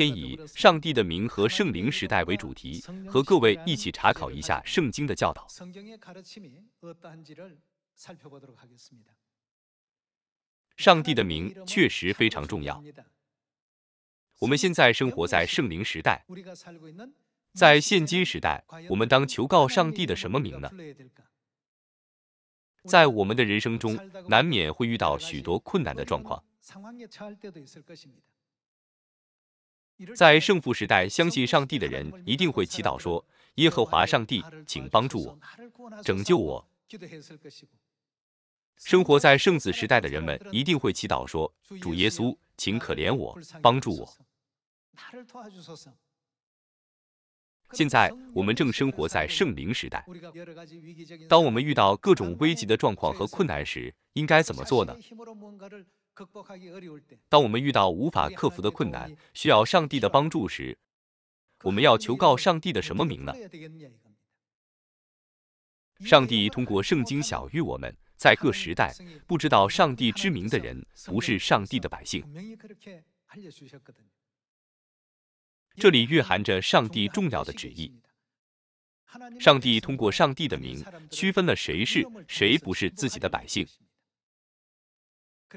先以上帝的名和圣灵时代为主题，和各位一起查考一下圣经的教导。上帝的名确实非常重要。我们现在生活在圣灵时代，在现今时代，我们当求告上帝的什么名呢？在我们的人生中，难免会遇到许多困难的状况。在圣父时代，相信上帝的人一定会祈祷说：“耶和华上帝，请帮助我，拯救我。”生活在圣子时代的人们一定会祈祷说：“主耶稣，请可怜我，帮助我。”现在我们正生活在圣灵时代。当我们遇到各种危急的状况和困难时，应该怎么做呢？当我们遇到无法克服的困难，需要上帝的帮助时，我们要求告上帝的什么名呢？上帝通过圣经晓谕我们，在各时代，不知道上帝之名的人，不是上帝的百姓。这里蕴含着上帝重要的旨意。上帝通过上帝的名，区分了谁是谁不是自己的百姓。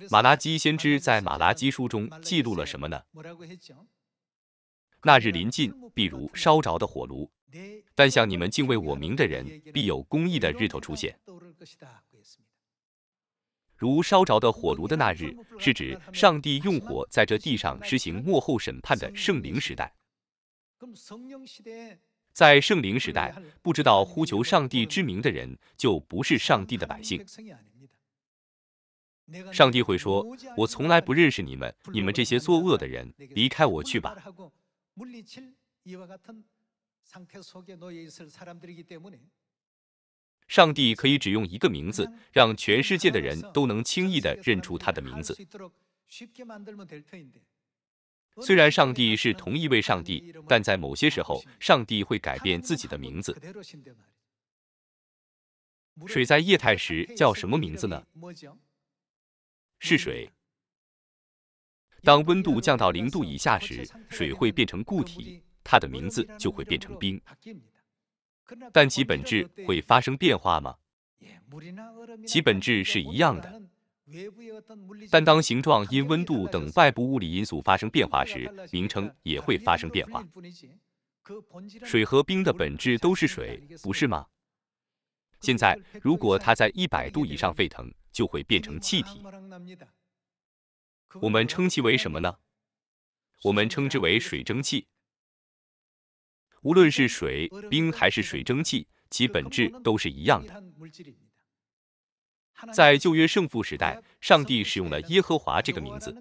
马拉基先知在马拉基书中记录了什么呢？那日临近，必如烧着的火炉；但向你们敬畏我名的人，必有公义的日头出现。如烧着的火炉的那日，是指上帝用火在这地上实行幕后审判的圣灵时代。在圣灵时代，不知道呼求上帝之名的人，就不是上帝的百姓。上帝会说：“我从来不认识你们，你们这些作恶的人，离开我去吧。”上帝可以只用一个名字，让全世界的人都能轻易的认出他的名字。虽然上帝是同一位上帝，但在某些时候，上帝会改变自己的名字。水在液态时叫什么名字呢？是水。当温度降到零度以下时，水会变成固体，它的名字就会变成冰。但其本质会发生变化吗？其本质是一样的。但当形状因温度等外部物理因素发生变化时，名称也会发生变化。水和冰的本质都是水，不是吗？现在，如果它在一百度以上沸腾，就会变成气体。我们称其为什么呢？我们称之为水蒸气。无论是水、冰还是水蒸气，其本质都是一样的。在旧约圣父时代，上帝使用了耶和华这个名字；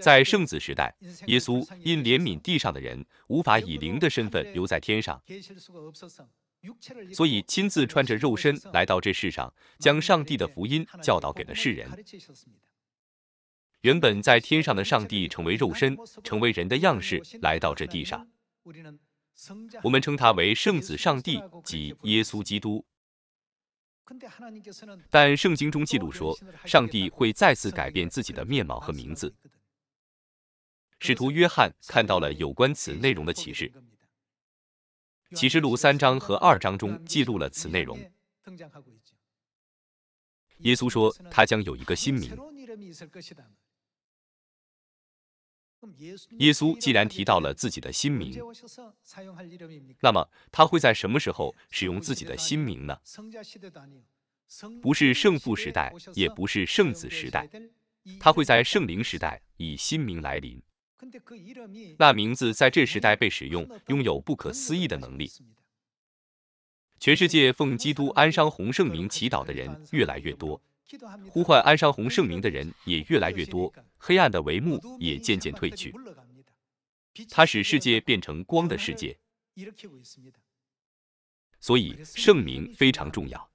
在圣子时代，耶稣因怜悯地上的人，无法以灵的身份留在天上。所以亲自穿着肉身来到这世上，将上帝的福音教导给了世人。原本在天上的上帝成为肉身，成为人的样式来到这地上。我们称他为圣子上帝，及耶稣基督。但圣经中记录说，上帝会再次改变自己的面貌和名字。使徒约翰看到了有关此内容的启示。启示录三章和二章中记录了此内容。耶稣说，他将有一个新名。耶稣既然提到了自己的新名，那么他会在什么时候使用自己的新名呢？不是圣父时代，也不是圣子时代，他会在圣灵时代以新名来临。那名字在这时代被使用，拥有不可思议的能力。全世界奉基督安商洪圣名祈祷的人越来越多，呼唤安商洪圣名的人也越来越多，黑暗的帷幕也渐渐褪去。它使世界变成光的世界。所以圣名非常重要。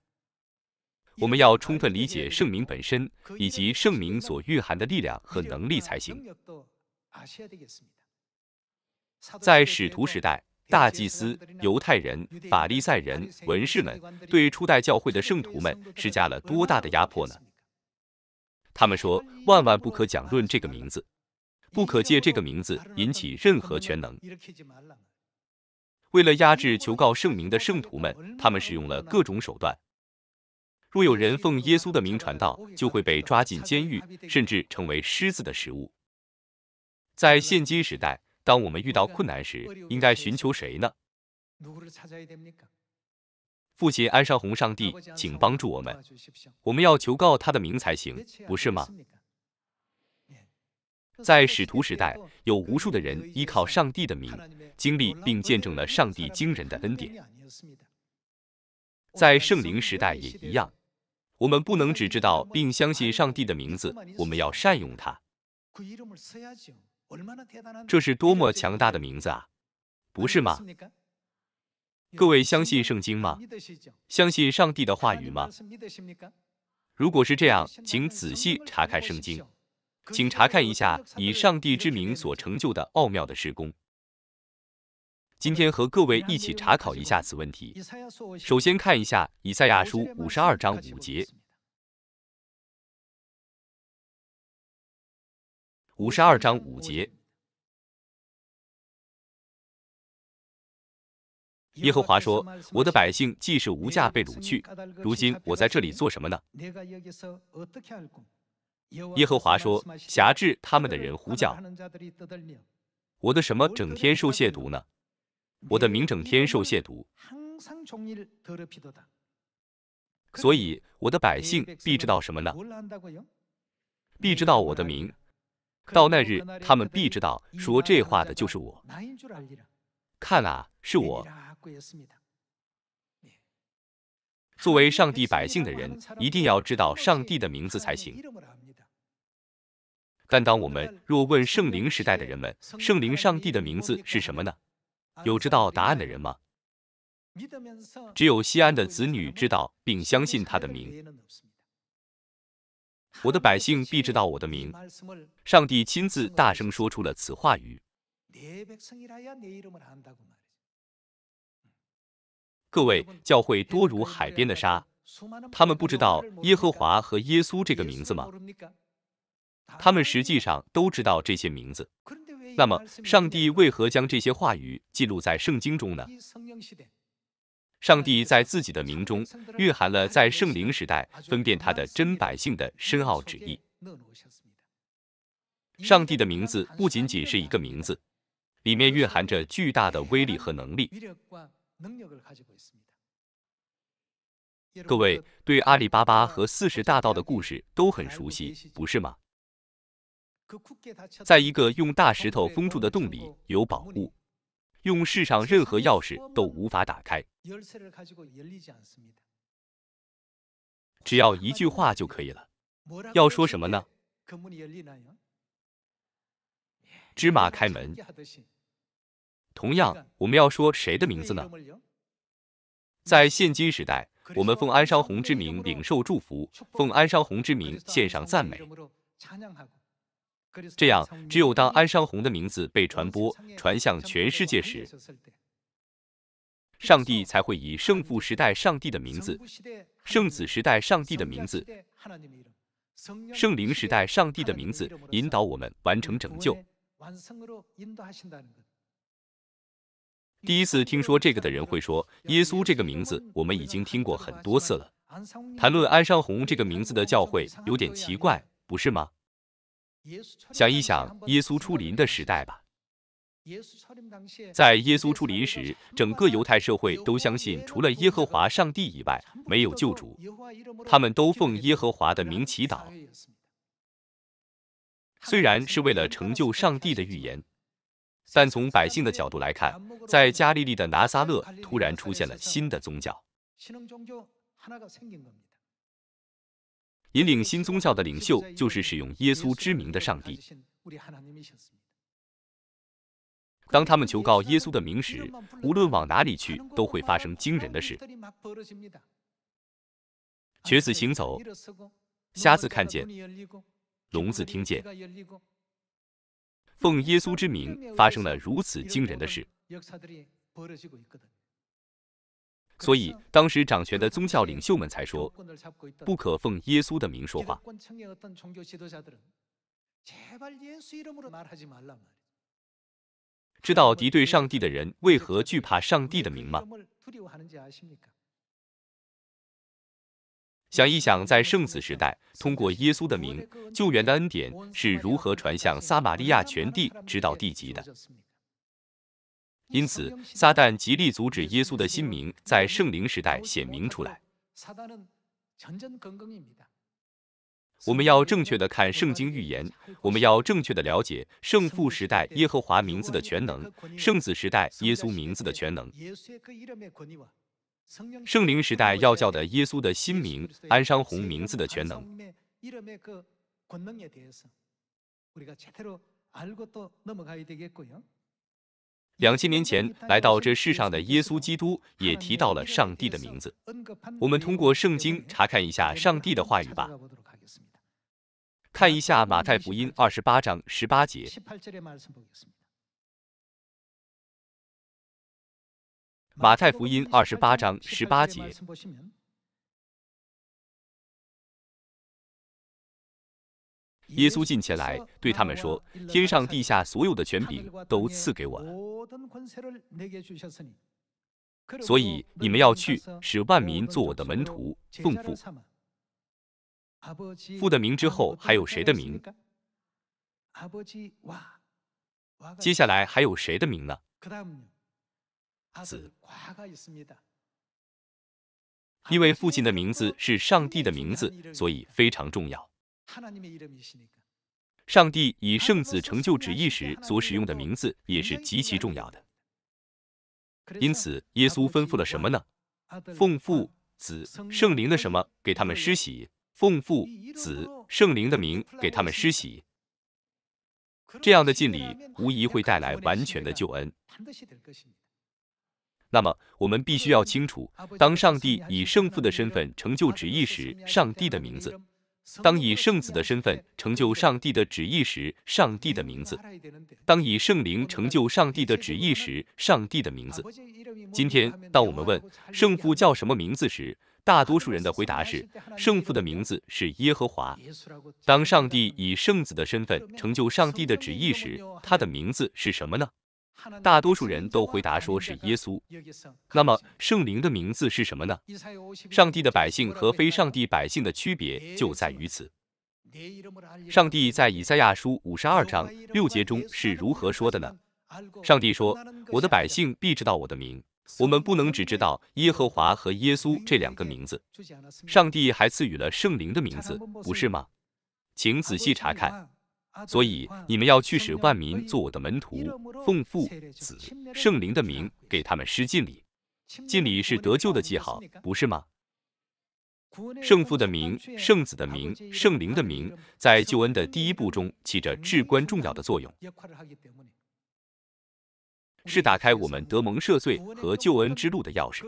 我们要充分理解圣名本身以及圣名所蕴含的力量和能力才行。在使徒时代，大祭司、犹太人、法利赛人、文士们对初代教会的圣徒们施加了多大的压迫呢？他们说：“万万不可讲论这个名字，不可借这个名字引起任何权能。为了压制求告圣名的圣徒们，他们使用了各种手段。若有人奉耶稣的名传道，就会被抓进监狱，甚至成为狮子的食物。在现今时代，当我们遇到困难时，应该寻求谁呢？父亲安上红上帝，请帮助我们。我们要求告他的名才行，不是吗？在使徒时代，有无数的人依靠上帝的名，经历并见证了上帝惊人的恩典。在圣灵时代也一样。我们不能只知道并相信上帝的名字，我们要善用它。这是多么强大的名字啊，不是吗？各位相信圣经吗？相信上帝的话语吗？如果是这样，请仔细查看圣经，请查看一下以上帝之名所成就的奥妙的施工。今天和各位一起查考一下此问题。首先看一下以赛亚书五十二章五节。五十二章五节，耶和华说：“我的百姓既是无价被掳去，如今我在这里做什么呢？”耶和华说：“辖制他们的人呼叫，我的什么整天受亵渎呢？”我的名整天受亵渎，所以我的百姓必知道什么呢？必知道我的名。到那日，他们必知道说这话的就是我。看啊，是我。作为上帝百姓的人，一定要知道上帝的名字才行。但当我们若问圣灵时代的人们，圣灵上帝的名字是什么呢？有知道答案的人吗？只有西安的子女知道并相信他的名。我的百姓必知道我的名。上帝亲自大声说出了此话语。各位，教会多如海边的沙，他们不知道耶和华和耶稣这个名字吗？他们实际上都知道这些名字。那么，上帝为何将这些话语记录在圣经中呢？上帝在自己的名中蕴含了在圣灵时代分辨他的真百姓的深奥旨意。上帝的名字不仅仅是一个名字，里面蕴含着巨大的威力和能力。各位对阿里巴巴和四十大盗的故事都很熟悉，不是吗？在一个用大石头封住的洞里有宝物，用世上任何钥匙都无法打开，只要一句话就可以了。要说什么呢？芝麻开门。同样，我们要说谁的名字呢？在现今时代，我们奉安商红之名领受祝福，奉安商红之名献上赞美。这样，只有当安商红的名字被传播、传向全世界时，上帝才会以圣父时代上帝的名字、圣子时代上帝的名字、圣灵时代上帝的名字引导我们完成拯救。第一次听说这个的人会说：“耶稣这个名字，我们已经听过很多次了。”谈论安商红这个名字的教会有点奇怪，不是吗？想一想耶稣出临的时代吧，在耶稣出临时，整个犹太社会都相信除了耶和华上帝以外没有救主，他们都奉耶和华的名祈祷。虽然是为了成就上帝的预言，但从百姓的角度来看，在加利利的拿撒勒突然出现了新的宗教。引领新宗教的领袖就是使用耶稣之名的上帝。当他们求告耶稣的名时，无论往哪里去，都会发生惊人的事：瘸子行走，瞎子看见，聋子听见。奉耶稣之名，发生了如此惊人的事。所以，当时掌权的宗教领袖们才说，不可奉耶稣的名说话。知道敌对上帝的人为何惧怕上帝的名吗？想一想，在圣子时代，通过耶稣的名，救援的恩典是如何传向撒玛利亚全地，直到地极的。因此，撒旦极力阻止耶稣的新名在圣灵时代显明出来。我们要正确的看圣经预言，我们要正确的了解圣父时代耶和华名字的全能，圣子时代耶稣名字的全能，圣灵时代要叫的耶稣的新名安商红名字的全能。两千年前来到这世上的耶稣基督也提到了上帝的名字。我们通过圣经查看一下上帝的话语吧。看一下马太福音二十八章十八节。马太福音二十八章十八节。耶稣进前来对他们说：“天上地下所有的权柄都赐给我了，所以你们要去，使万民做我的门徒，奉父。”父的名之后还有谁的名？接下来还有谁的名呢？子。因为父亲的名字是上帝的名字，所以非常重要。上帝以圣子成就旨意时所使用的名字也是极其重要的。因此，耶稣吩咐了什么呢？奉父、子、圣灵的什么给他们施洗？奉父、子、圣灵的名给他们施洗，这样的敬礼无疑会带来完全的救恩。那么，我们必须要清楚，当上帝以圣父的身份成就旨意时，上帝的名字；当以圣子的身份成就上帝的旨意时，上帝的名字；当以圣灵成就上帝的旨意时，上帝的名字。今天，当我们问圣父叫什么名字时，大多数人的回答是，圣父的名字是耶和华。当上帝以圣子的身份成就上帝的旨意时，他的名字是什么呢？大多数人都回答说是耶稣。那么圣灵的名字是什么呢？上帝的百姓和非上帝百姓的区别就在于此。上帝在以赛亚书五十二章六节中是如何说的呢？上帝说：“我的百姓必知道我的名。”我们不能只知道耶和华和耶稣这两个名字，上帝还赐予了圣灵的名字，不是吗？请仔细查看。所以你们要去使万民做我的门徒，奉父、子、圣灵的名给他们施浸礼。浸礼是得救的记号，不是吗？圣父的名、圣子的名、圣灵的名，在救恩的第一步中起着至关重要的作用。是打开我们得蒙赦罪和救恩之路的钥匙，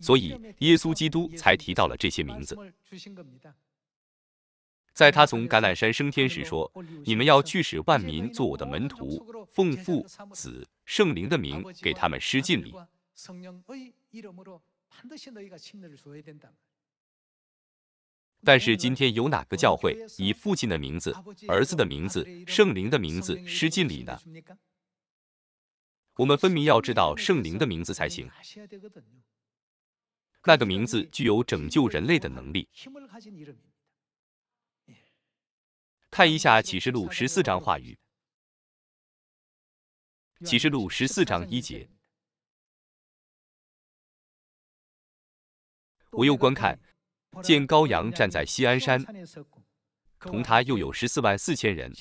所以耶稣基督才提到了这些名字。在他从橄榄山升天时说：“你们要去使万民做我的门徒，奉父、子、圣灵的名给他们施浸礼。”但是今天有哪个教会以父亲的名字、儿子的名字、圣灵的名字施浸礼呢？我们分明要知道圣灵的名字才行。那个名字具有拯救人类的能力。看一下启示录十四章话语。启示录十四章一节，我又观看。见羔羊站在西安山，同他又有十四万四千人，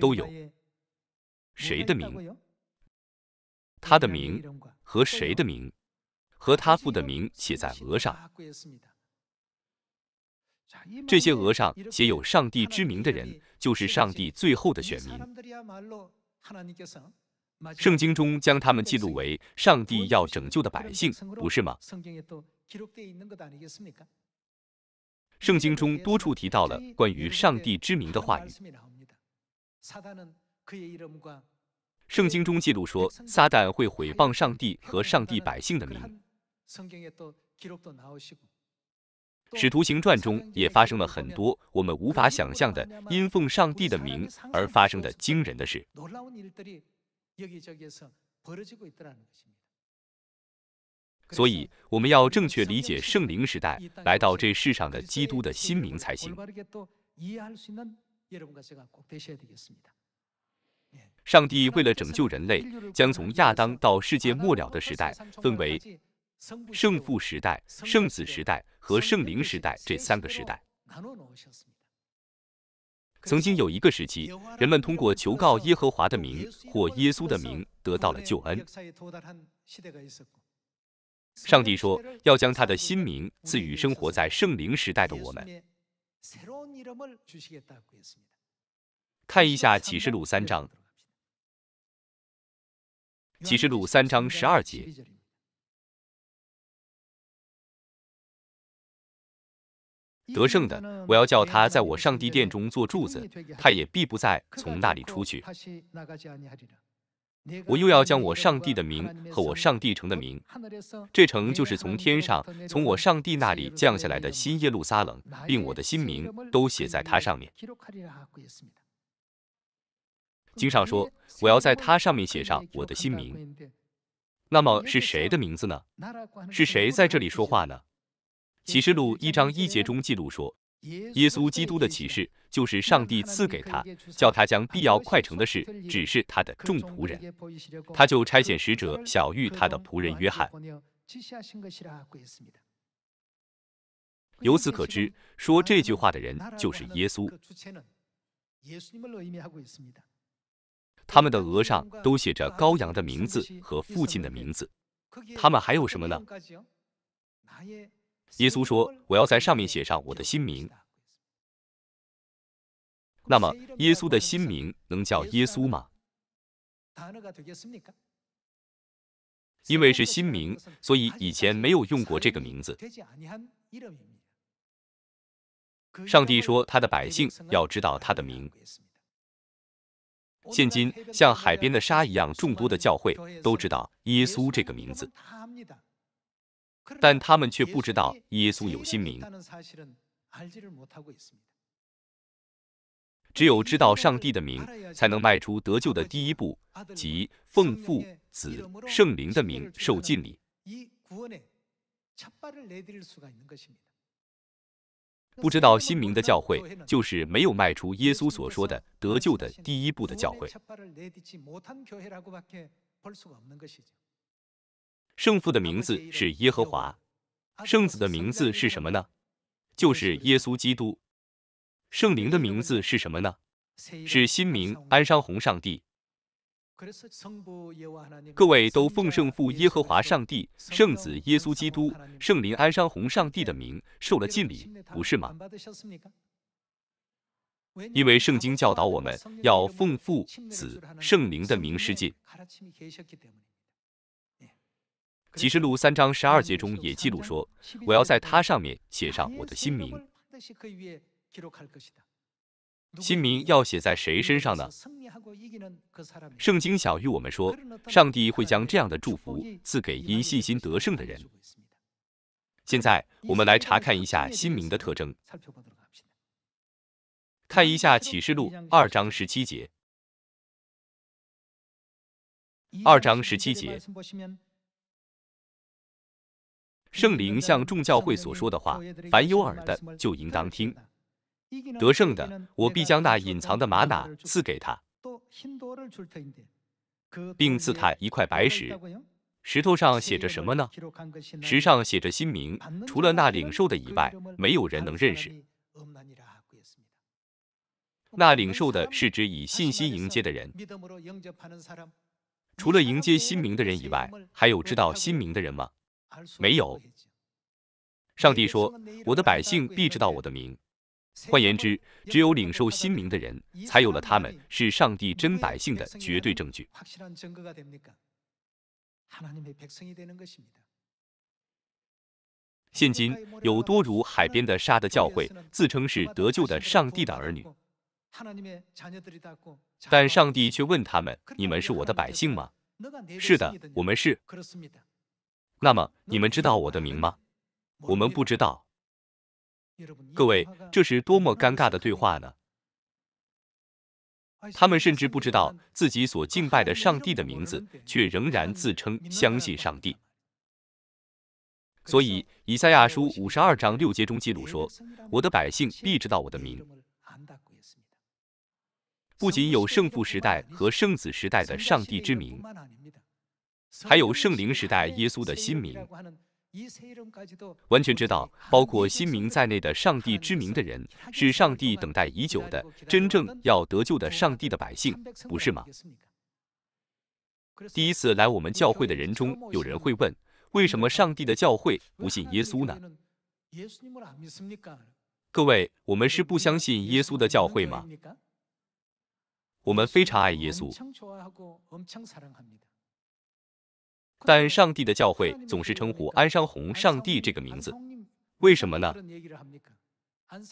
都有谁的名？他的名和谁的名？和他父的名写在额上。这些额上写有上帝之名的人，就是上帝最后的选民。圣经中将他们记录为上帝要拯救的百姓，不是吗？圣经中多处提到了关于上帝之名的话语。圣经中记录说，撒旦会毁谤上帝和上帝百姓的名。《使徒行传》中也发生了很多我们无法想象的因奉上帝的名而发生的惊人的事。所以，我们要正确理解圣灵时代来到这世上的基督的新名才行。上帝为了拯救人类，将从亚当到世界末了的时代分为圣父时代、圣子时代和圣灵时代这三个时代。曾经有一个时期，人们通过求告耶和华的名或耶稣的名得到了救恩。上帝说要将他的新名赐予生活在圣灵时代的我们。看一下启示录三章。启示录三章十二节，得胜的，我要叫他在我上帝殿中做柱子，他也必不再从那里出去。我又要将我上帝的名和我上帝城的名，这城就是从天上从我上帝那里降下来的新耶路撒冷，并我的新名都写在它上面。经上说，我要在它上面写上我的新名。那么是谁的名字呢？是谁在这里说话呢？启示录一章一节中记录说。耶稣基督的启示就是上帝赐给他，叫他将必要快成的事指示他的众仆人。他就差遣使者小谕他的仆人约翰。由此可知，说这句话的人就是耶稣。他们的额上都写着羔羊的名字和父亲的名字。他们还有什么呢？耶稣说：“我要在上面写上我的新名。”那么，耶稣的新名能叫耶稣吗？因为是新名，所以以前没有用过这个名字。上帝说，他的百姓要知道他的名。现今，像海边的沙一样众多的教会都知道耶稣这个名字。但他们却不知道耶稣有新名。只有知道上帝的名，才能迈出得救的第一步，即奉父、子、圣灵的名受浸礼。不知道新名的教会，就是没有迈出耶稣所说的得救的第一步的教会。圣父的名字是耶和华，圣子的名字是什么呢？就是耶稣基督。圣灵的名字是什么呢？是新名安商红上帝。各位都奉圣父耶和华上帝、圣子耶稣基督、圣灵安商红上帝的名受了敬礼，不是吗？因为圣经教导我们要奉父、子、圣灵的名施浸。启示录三章十二节中也记录说：“我要在它上面写上我的新名。”新名要写在谁身上呢？圣经小谕我们说，上帝会将这样的祝福赐给因信心得胜的人。现在我们来查看一下新名的特征。看一下启示录二章十七节。二章十七节。圣灵像众教会所说的话，凡有耳的就应当听。得胜的，我必将那隐藏的玛瑙赐给他，并赐他一块白石。石头上写着什么呢？石上写着新名，除了那领受的以外，没有人能认识。那领受的是指以信心迎接的人。除了迎接新名的人以外，还有知道新名的人吗？没有。上帝说：“我的百姓必知道我的名。”换言之，只有领受新名的人，才有了他们是上帝真百姓的绝对证据。现今有多如海边的沙的教会，自称是得救的上帝的儿女，但上帝却问他们：“你们是我的百姓吗？”是的，我们是。那么你们知道我的名吗？我们不知道。各位，这是多么尴尬的对话呢？他们甚至不知道自己所敬拜的上帝的名字，却仍然自称相信上帝。所以，以赛亚书五十二章六节中记录说：“我的百姓必知道我的名。”不仅有圣父时代和圣子时代的上帝之名，还有圣灵时代耶稣的新名。完全知道，包括新名在内的上帝之名的人，是上帝等待已久的、真正要得救的上帝的百姓，不是吗？第一次来我们教会的人中，有人会问：为什么上帝的教会不信耶稣呢？各位，我们是不相信耶稣的教会吗？我们非常爱耶稣。但上帝的教会总是称呼安商红上帝这个名字，为什么呢？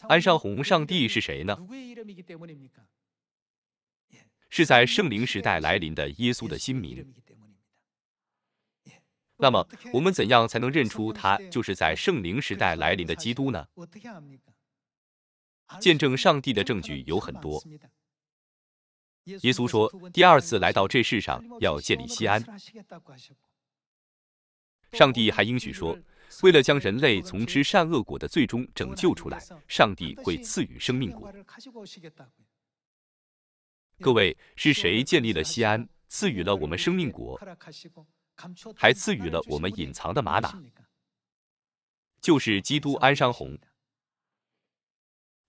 安商红上帝是谁呢？是在圣灵时代来临的耶稣的新名。那么，我们怎样才能认出他就是在圣灵时代来临的基督呢？见证上帝的证据有很多。耶稣说，第二次来到这世上要建立西安。上帝还应许说，为了将人类从吃善恶果的最终拯救出来，上帝会赐予生命果。各位，是谁建立了西安，赐予了我们生命果，还赐予了我们隐藏的玛哪？就是基督安商红。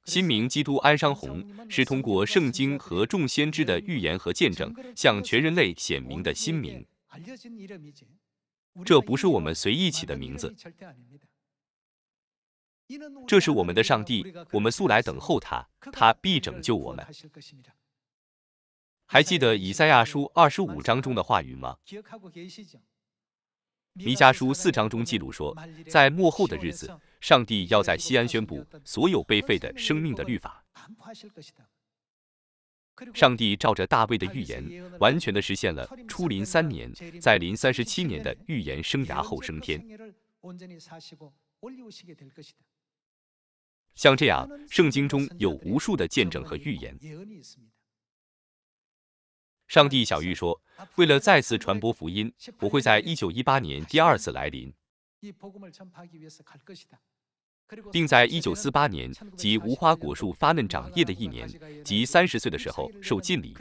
新名基督安商红是通过圣经和众先知的预言和见证，向全人类显明的新名。这不是我们随意起的名字，这是我们的上帝，我们素来等候他，他必拯救我们。还记得以赛亚书二十五章中的话语吗？弥迦书四章中记录说，在末后的日子，上帝要在西安宣布所有被废的生命的律法。上帝照着大卫的预言，完全的实现了初临三年，在临三十七年的预言生涯后升天。像这样，圣经中有无数的见证和预言。上帝小玉说：“为了再次传播福音，我会在一九一八年第二次来临。”并在一九四八年即无花果树发嫩长叶的一年，即三十岁的时候受浸礼。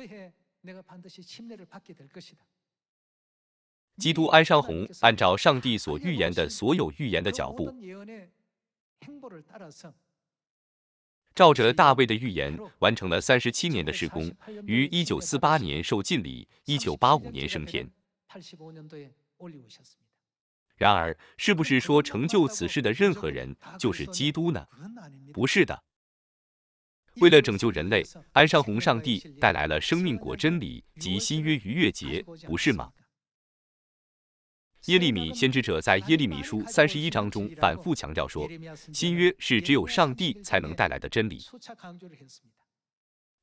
基督安商红按照上帝所预言的所有预言的脚步，照着大卫的预言完成了三十七年的施工，于一九四八年受浸礼，一九八五年升天。然而，是不是说成就此事的任何人就是基督呢？不是的。为了拯救人类，安上红上帝带来了生命果真理及新约逾越节，不是吗？耶利米先知者在耶利米书三十一章中反复强调说，新约是只有上帝才能带来的真理。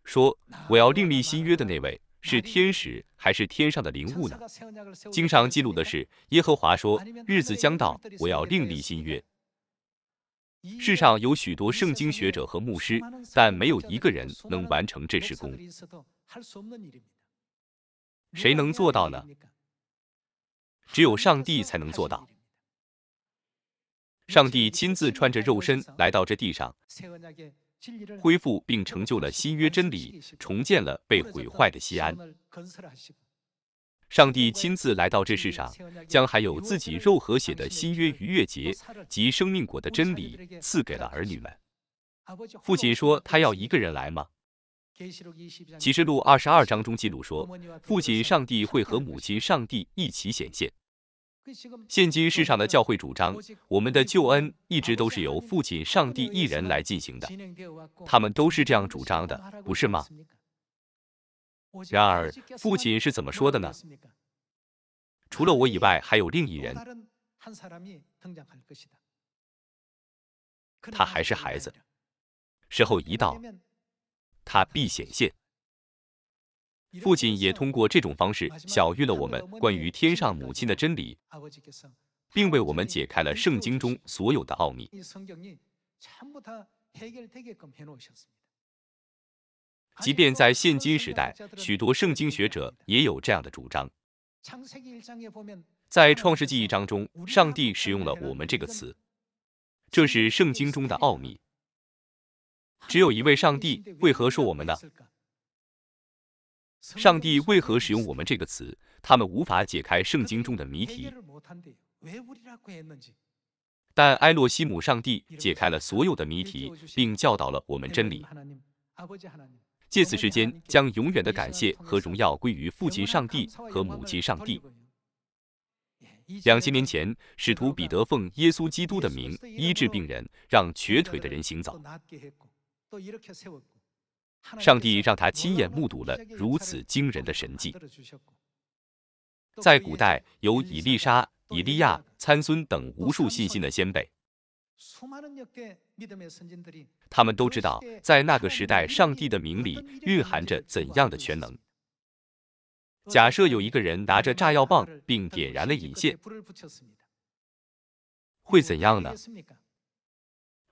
说我要另立新约的那位。是天使还是天上的灵物呢？经常记录的是耶和华说：“日子将到，我要另立新约。”世上有许多圣经学者和牧师，但没有一个人能完成这事工。谁能做到呢？只有上帝才能做到。上帝亲自穿着肉身来到这地上。恢复并成就了新约真理，重建了被毁坏的西安。上帝亲自来到这世上，将还有自己肉和血的新约逾越节及生命果的真理赐给了儿女们。父亲说他要一个人来吗？启示录二十二章中记录说，父亲上帝会和母亲上帝一起显现。现今世上的教会主张，我们的救恩一直都是由父亲上帝一人来进行的，他们都是这样主张的，不是吗？然而，父亲是怎么说的呢？除了我以外，还有另一人，他还是孩子，时候一到，他必显现。父亲也通过这种方式晓谕了我们关于天上母亲的真理，并为我们解开了圣经中所有的奥秘。即便在现今时代，许多圣经学者也有这样的主张。在创世纪一章中，上帝使用了“我们”这个词，这是圣经中的奥秘。只有一位上帝，为何说我们呢？上帝为何使用“我们”这个词？他们无法解开圣经中的谜题。但埃洛西姆上帝解开了所有的谜题，并教导了我们真理。借此时间，将永远的感谢和荣耀归于父亲上帝和母亲上帝。两千年前，使徒彼得奉耶稣基督的名医治病人，让瘸腿的人行走。上帝让他亲眼目睹了如此惊人的神迹。在古代，有以利沙、以利亚、参孙等无数信心的先辈。他们都知道，在那个时代，上帝的名里蕴含着怎样的全能。假设有一个人拿着炸药棒，并点燃了引线，会怎样呢？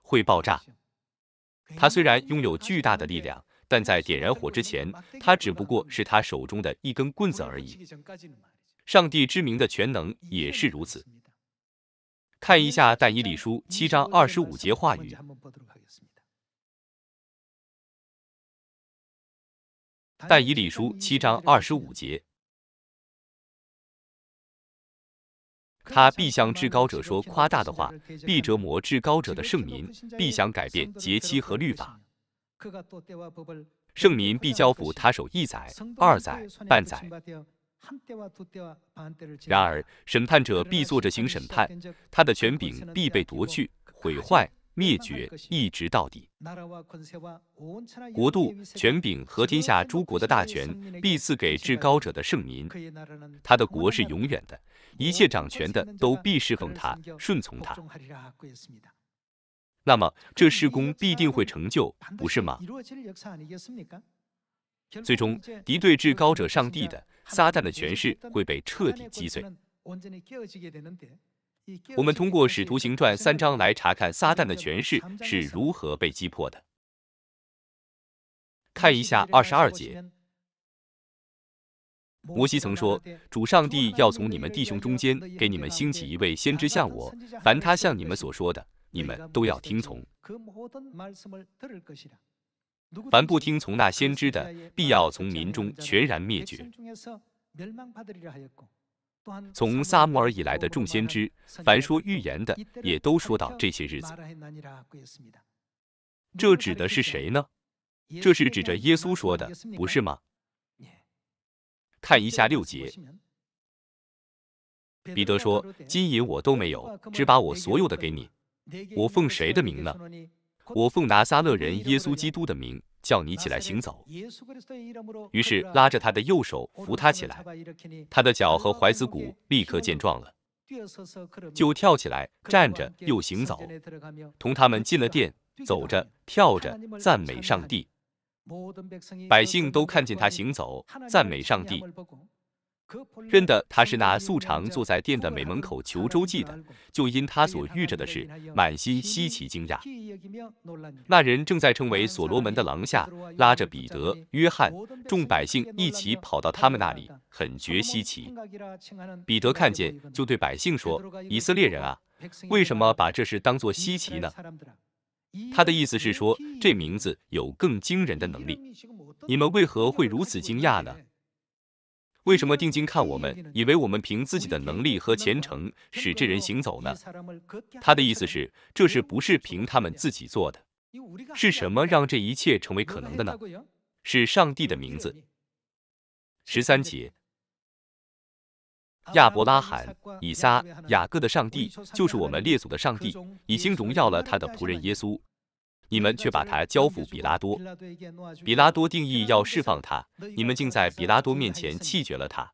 会爆炸。他虽然拥有巨大的力量，但在点燃火之前，他只不过是他手中的一根棍子而已。上帝之名的全能也是如此。看一下但以理书七章二十五节话语。但以理书七章二十五节，他必向至高者说夸大的话，必折磨至高者的圣民，必想改变节期和律法。圣民必交付他手一载、二载、半载。然而，审判者必坐着行审判，他的权柄必被夺去、毁坏、灭绝，一直到底。国度、权柄和天下诸国的大权必赐给至高者的圣民，他的国是永远的，一切掌权的都必侍奉他、顺从他。那么，这施工必定会成就，不是吗？最终，敌对至高者上帝的撒旦的权势会被彻底击碎。我们通过《使徒行传》三章来查看撒旦的权势是如何被击破的。看一下二十二节，摩西曾说：“主上帝要从你们弟兄中间给你们兴起一位先知像我，凡他向你们所说的，你们都要听从。”凡不听从那先知的，必要从民中全然灭绝。从撒母耳以来的众先知，凡说预言的，也都说到这些日子。这指的是谁呢？这是指着耶稣说的，不是吗？看一下六节，彼得说：“金银我都没有，只把我所有的给你。我奉谁的名呢？”我奉拿撒勒人耶稣基督的名，叫你起来行走。于是拉着他的右手扶他起来，他的脚和踝子骨立刻健壮了，就跳起来站着又行走，同他们进了殿，走着跳着赞美上帝。百姓都看见他行走，赞美上帝。认得他是那素常坐在殿的美门口求周济的，就因他所遇着的事，满心稀奇惊讶。那人正在称为所罗门的廊下，拉着彼得、约翰，众百姓一起跑到他们那里，很觉稀奇。彼得看见，就对百姓说：“以色列人啊，为什么把这事当作稀奇呢？”他的意思是说，这名字有更惊人的能力，你们为何会如此惊讶呢？为什么定睛看我们，以为我们凭自己的能力和虔诚使这人行走呢？他的意思是，这是不是凭他们自己做的？是什么让这一切成为可能的呢？是上帝的名字。十三节，亚伯拉罕、以撒、雅各的上帝，就是我们列祖的上帝，已经荣耀了他的仆人耶稣。你们却把他交付比拉多，比拉多定义要释放他，你们竟在比拉多面前弃绝了他。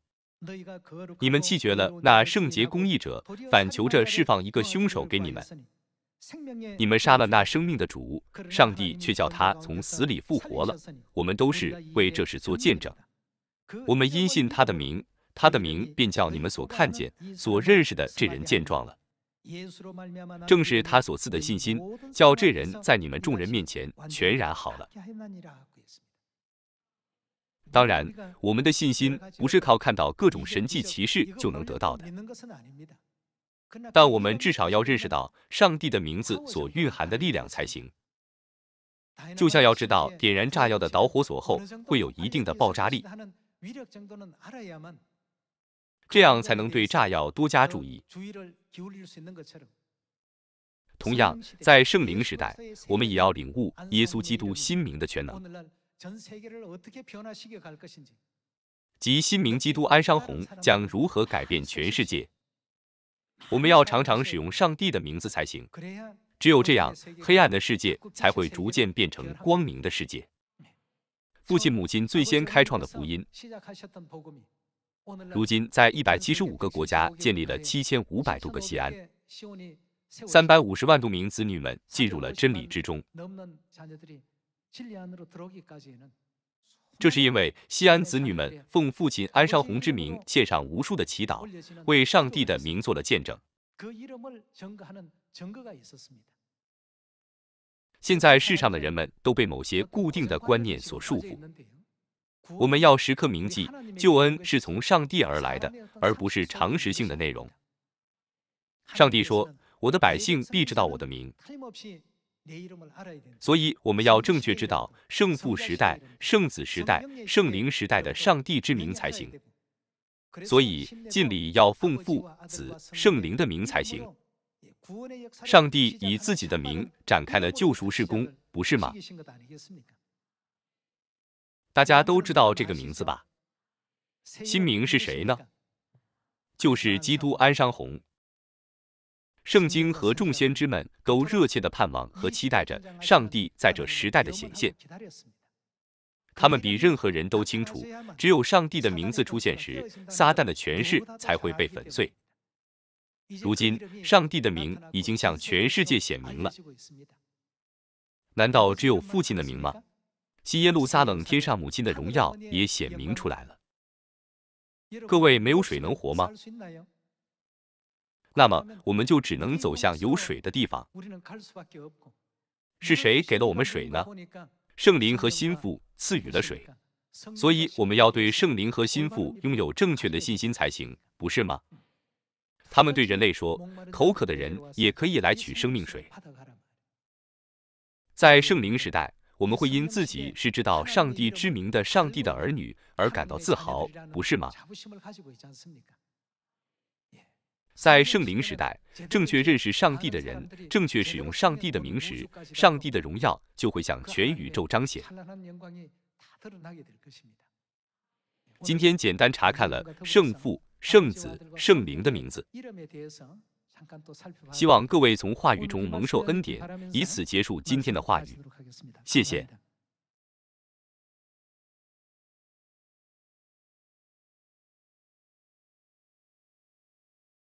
你们弃绝了那圣洁公义者，反求着释放一个凶手给你们。你们杀了那生命的主，上帝却叫他从死里复活了。我们都是为这事做见证。我们因信他的名，他的名便叫你们所看见、所认识的这人见状了。正是他所赐的信心，叫这人在你们众人面前全然好了。当然，我们的信心不是靠看到各种神迹奇事就能得到的，但我们至少要认识到上帝的名字所蕴含的力量才行。就像要知道点燃炸药的导火索后会有一定的爆炸力，这样才能对炸药多加注意。同样，在圣灵时代，我们也要领悟耶稣基督新名的全能，即新名基督安商红将如何改变全世界。我们要常常使用上帝的名字才行。只有这样，黑暗的世界才会逐渐变成光明的世界。父亲、母亲最先开创的福音，如今在一百七十五个国家建立了七千五百多个西安，三百五十万多名子女们进入了真理之中。这是因为西安子女们奉父亲安绍宏之名献上无数的祈祷，为上帝的名做了见证。现在世上的人们都被某些固定的观念所束缚。我们要时刻铭记，救恩是从上帝而来的，而不是常识性的内容。上帝说：“我的百姓必知道我的名。”所以我们要正确知道圣父时代、圣子时代、圣灵时代的上帝之名才行。所以敬礼要奉父、子、圣灵的名才行。上帝以自己的名展开了救赎事工，不是吗？大家都知道这个名字吧？新名是谁呢？就是基督安商红。圣经和众先知们都热切的盼望和期待着上帝在这时代的显现。他们比任何人都清楚，只有上帝的名字出现时，撒旦的权势才会被粉碎。如今，上帝的名已经向全世界显明了。难道只有父亲的名吗？西耶路撒冷天上母亲的荣耀也显明出来了。各位，没有水能活吗？那么，我们就只能走向有水的地方。是谁给了我们水呢？圣灵和心腹赐予了水，所以我们要对圣灵和心腹拥有正确的信心才行，不是吗？他们对人类说：“口渴的人也可以来取生命水。”在圣灵时代，我们会因自己是知道上帝之名的上帝的儿女而感到自豪，不是吗？在圣灵时代，正确认识上帝的人，正确使用上帝的名时，上帝的荣耀就会向全宇宙彰显。今天简单查看了圣父。圣子、圣灵的名字，希望各位从话语中蒙受恩典，以此结束今天的话语。谢谢。